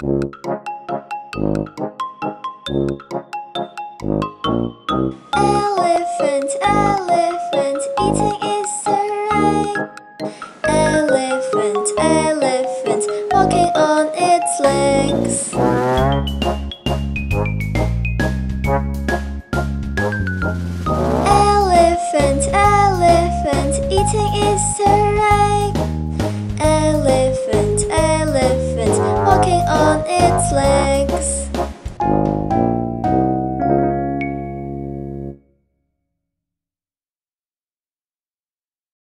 Elephant, elephant, eating is alright. Elephant, elephant, walking on its legs. Elephant, elephant, eating is alright. Its legs.